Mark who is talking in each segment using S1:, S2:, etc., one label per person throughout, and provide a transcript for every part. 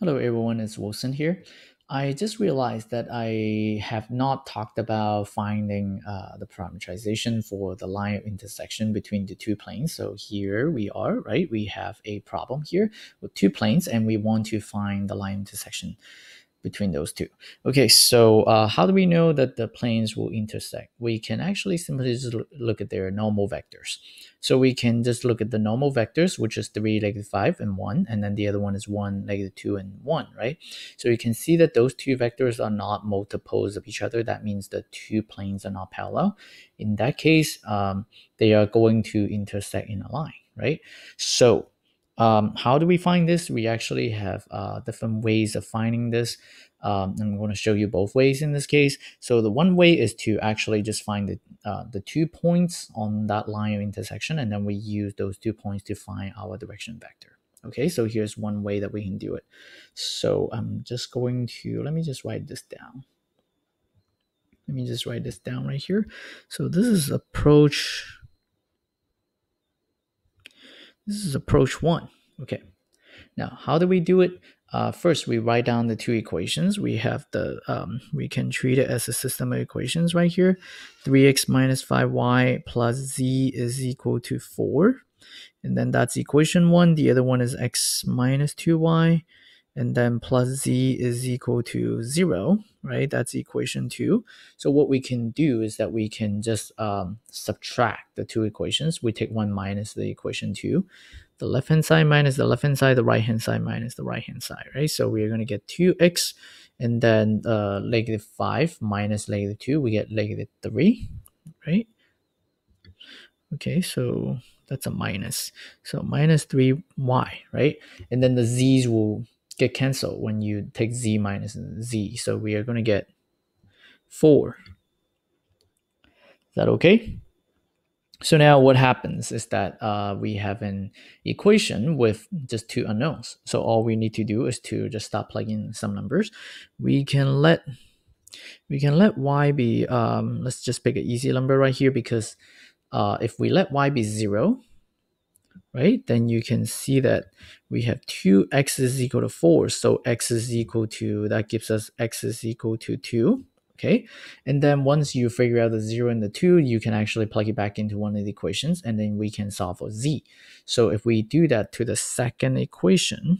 S1: Hello everyone, it's Wilson here. I just realized that I have not talked about finding uh, the parameterization for the line of intersection between the two planes. So here we are, right? We have a problem here with two planes and we want to find the line intersection between those two. Okay, so uh, how do we know that the planes will intersect? We can actually simply just look at their normal vectors. So we can just look at the normal vectors, which is 3, negative 5, and 1, and then the other one is 1, negative 2, and 1, right? So you can see that those two vectors are not multiples of each other. That means the two planes are not parallel. In that case, um, they are going to intersect in a line, right? So um, how do we find this? We actually have uh, different ways of finding this. Um, I'm going to show you both ways in this case. So the one way is to actually just find the, uh, the two points on that line of intersection, and then we use those two points to find our direction vector. Okay, so here's one way that we can do it. So I'm just going to, let me just write this down. Let me just write this down right here. So this is approach this is approach one. Okay. Now, how do we do it? Uh, first, we write down the two equations. We have the, um, we can treat it as a system of equations right here. 3x minus 5y plus z is equal to 4. And then that's equation 1. The other one is x minus 2y and then plus z is equal to 0, right? That's equation 2. So what we can do is that we can just um, subtract the two equations. We take 1 minus the equation 2. The left-hand side minus the left-hand side, the right-hand side minus the right-hand side, right? So we're going to get 2x and then uh, negative 5 minus negative 2, we get negative 3, right? Okay, so that's a minus. So minus 3y, right? And then the z's will get canceled when you take z minus z. So we are going to get 4. Is that okay? So now what happens is that uh, we have an equation with just two unknowns. So all we need to do is to just start plugging some numbers. We can let we can let y be um, let's just pick an easy number right here because uh, if we let y be zero, right? Then you can see that we have 2x is equal to 4. So x is equal to, that gives us x is equal to 2. Okay, and then once you figure out the 0 and the 2, you can actually plug it back into one of the equations and then we can solve for z. So if we do that to the second equation,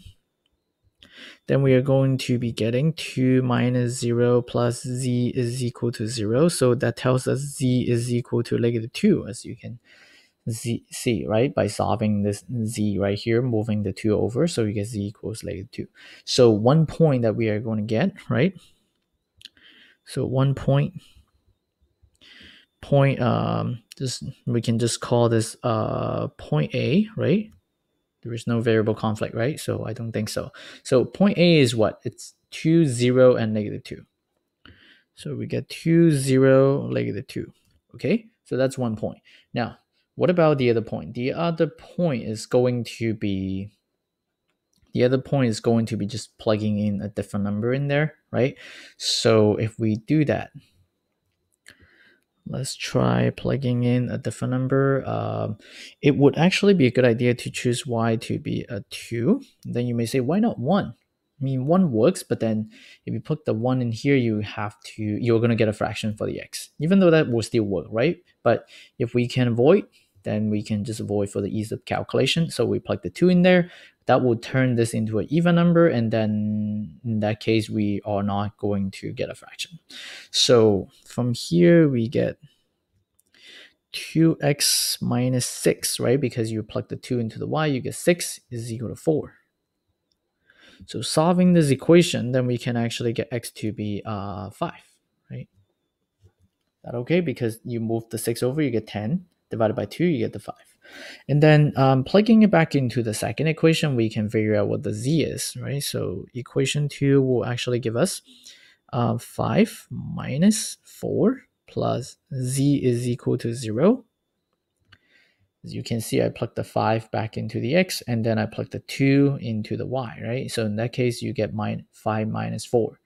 S1: then we are going to be getting 2 minus 0 plus z is equal to 0. So that tells us z is equal to negative 2, as you can z c right by solving this z right here moving the 2 over so you get z equals negative 2 so one point that we are going to get right so one point point um this we can just call this uh point a right? There is no variable conflict right? So i don't think so. So point a is what? It's 2 0 and negative 2 so we get 2 0 negative 2 okay? So that's one point. Now what about the other point? The other point is going to be the other point is going to be just plugging in a different number in there, right? So if we do that, let's try plugging in a different number. Uh, it would actually be a good idea to choose y to be a 2. Then you may say, why not 1? I mean, 1 works, but then if you put the 1 in here, you have to, you're going to get a fraction for the x, even though that will still work, right? But if we can avoid then we can just avoid for the ease of calculation. So we plug the 2 in there. That will turn this into an even number, and then in that case, we are not going to get a fraction. So from here, we get 2x minus 6, right? Because you plug the 2 into the y, you get 6 is equal to 4. So solving this equation, then we can actually get x to be uh, 5, right? That okay? Because you move the 6 over, you get 10 divided by 2, you get the 5. And then um, plugging it back into the second equation, we can figure out what the z is, right? So equation 2 will actually give us uh, 5 minus 4 plus z is equal to 0. As you can see, I plugged the 5 back into the x, and then I plugged the 2 into the y, right? So in that case, you get 5 minus 4.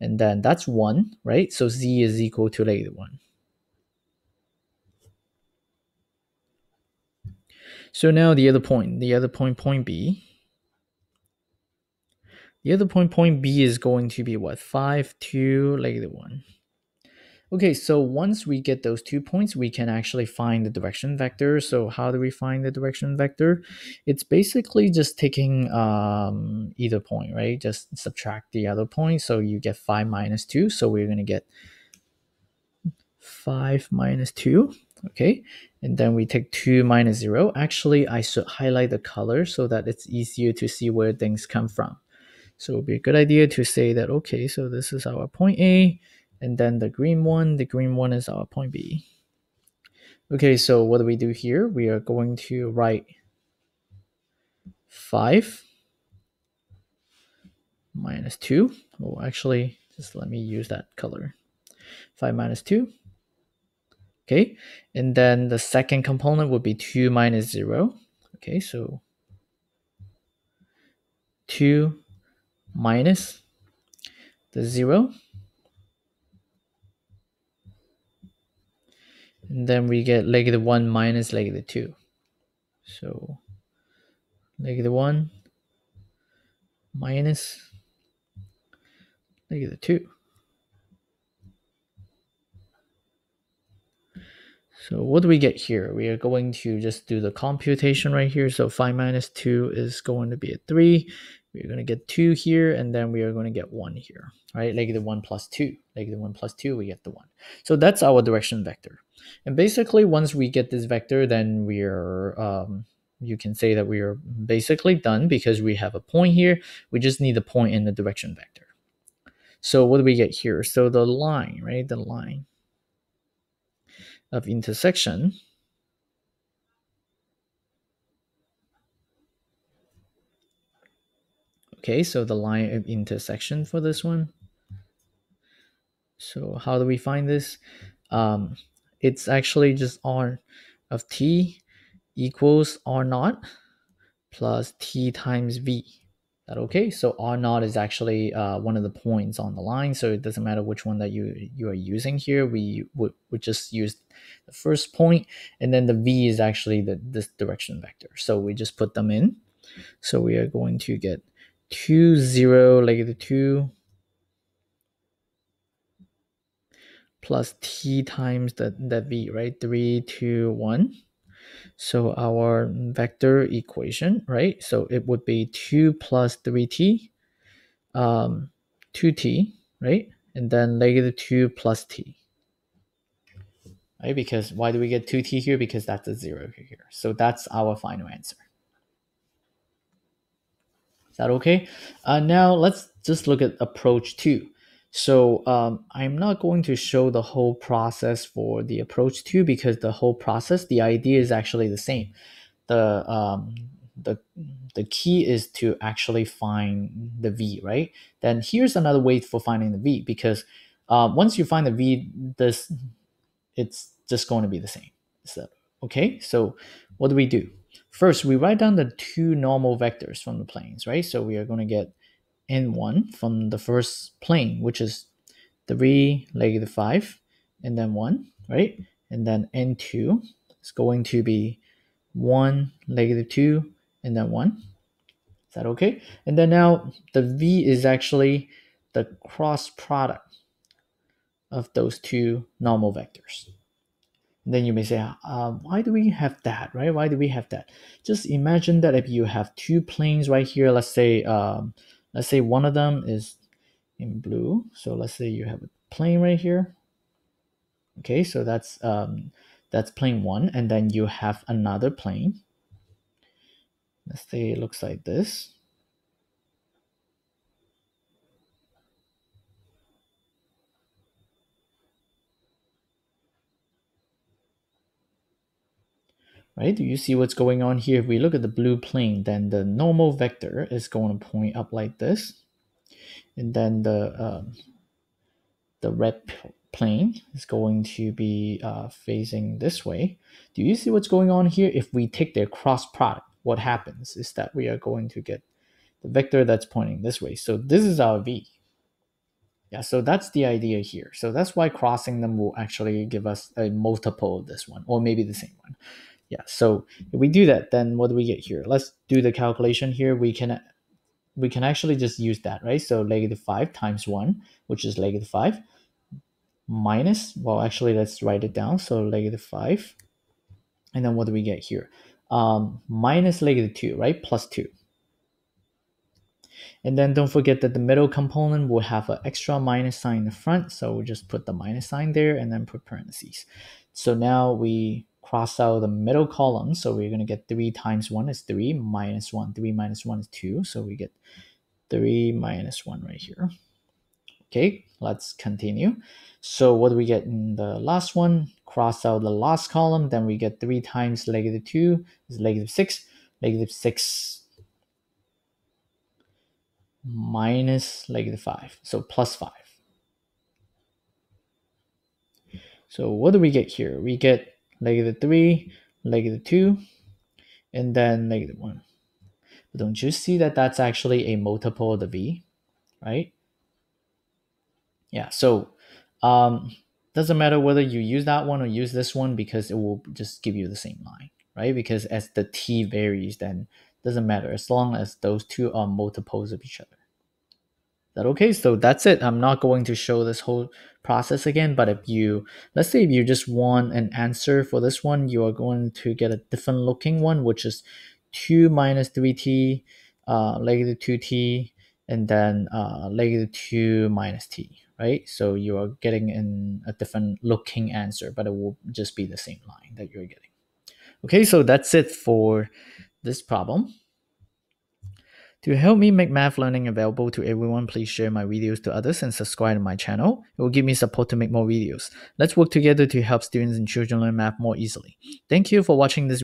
S1: And then that's 1, right? So z is equal to negative 1. So now the other point, the other point, point B. The other point, point B is going to be what? 5, 2, negative 1. Okay, so once we get those two points, we can actually find the direction vector. So how do we find the direction vector? It's basically just taking um, either point, right? Just subtract the other point. So you get 5 minus 2. So we're going to get 5 minus 2. Okay, and then we take 2 minus 0. Actually, I should highlight the color so that it's easier to see where things come from. So it would be a good idea to say that, okay, so this is our point A and then the green one, the green one is our point B. Okay, so what do we do here? We are going to write 5 minus 2. Oh, actually, just let me use that color. 5 minus 2. Okay, and then the second component would be 2 minus 0. Okay, so 2 minus the 0 and then we get negative 1 minus negative 2 so negative 1 minus negative 2 so what do we get here we are going to just do the computation right here so 5 minus 2 is going to be a 3 we're going to get 2 here and then we are going to get 1 here right Like the negative 1 plus 2 negative 1 plus 2 we get the 1 so that's our direction vector and basically, once we get this vector, then we're, um, you can say that we are basically done because we have a point here. We just need the point in the direction vector. So what do we get here? So the line, right? The line of intersection Okay, so the line of intersection for this one. So how do we find this? Um, it's actually just r of t equals r naught plus t times v. That okay? So r naught is actually uh, one of the points on the line, so it doesn't matter which one that you you are using here. We would would just use the first point, and then the v is actually the this direction vector. So we just put them in. So we are going to get two zero like the two plus t times that, that v, right? 3, 2, 1. So our vector equation, right? So it would be 2 plus 3t, um, 2t, right? And then negative 2 plus t. Right? Because why do we get 2t here? Because that's a 0 here. So that's our final answer. Is that okay? Uh, now let's just look at approach 2. So um, I'm not going to show the whole process for the approach two because the whole process, the idea is actually the same. The um, the the key is to actually find the v, right? Then here's another way for finding the v because uh, once you find the v, this it's just going to be the same. So okay, so what do we do? First, we write down the two normal vectors from the planes, right? So we are going to get n1 from the first plane, which is 3, negative 5, and then 1, right? And then n2 is going to be 1, negative 2, and then 1. Is that okay? And then now the v is actually the cross product of those two normal vectors. And then you may say, uh, why do we have that, right? Why do we have that? Just imagine that if you have two planes right here, let's say um, let's say one of them is in blue. So let's say you have a plane right here. Okay so that's um, that's plane one and then you have another plane. Let's say it looks like this right? Do you see what's going on here? If we look at the blue plane, then the normal vector is going to point up like this. And then the, um, the red plane is going to be uh, facing this way. Do you see what's going on here? If we take their cross product, what happens is that we are going to get the vector that's pointing this way. So this is our v. Yeah, so that's the idea here. So that's why crossing them will actually give us a multiple of this one, or maybe the same one yeah so if we do that then what do we get here let's do the calculation here we can we can actually just use that, right? So negative 5 times 1, which is negative 5, minus, well, actually, let's write it down. So negative 5. And then what do we get here? Um, minus negative 2, right? Plus 2. And then don't forget that the middle component will have an extra minus sign in the front. So we'll just put the minus sign there and then put parentheses. So now we cross out the middle column. So we're going to get 3 times 1 is 3 minus 1. 3 minus 1 is 2. So we get 3 minus 1 right here. Okay, let's continue. So what do we get in the last one? Cross out the last column. Then we get 3 times negative 2 is negative 6. Negative 6 minus negative 5. So plus 5. So what do we get here? We get negative 3, negative 2, and then negative 1. But don't you see that that's actually a multiple of the v, right? Yeah, so um, doesn't matter whether you use that one or use this one because it will just give you the same line, right? Because as the t varies, then doesn't matter as long as those two are multiples of each other. That okay? So that's it. I'm not going to show this whole process again, but if you, let's say if you just want an answer for this one, you are going to get a different looking one, which is 2 minus 3t, uh, negative 2t, and then uh, negative 2 minus t, right? So you are getting in a different looking answer, but it will just be the same line that you're getting. Okay, so that's it for this problem. To help me make math learning available to everyone, please share my videos to others and subscribe to my channel. It will give me support to make more videos. Let's work together to help students and children learn math more easily. Thank you for watching this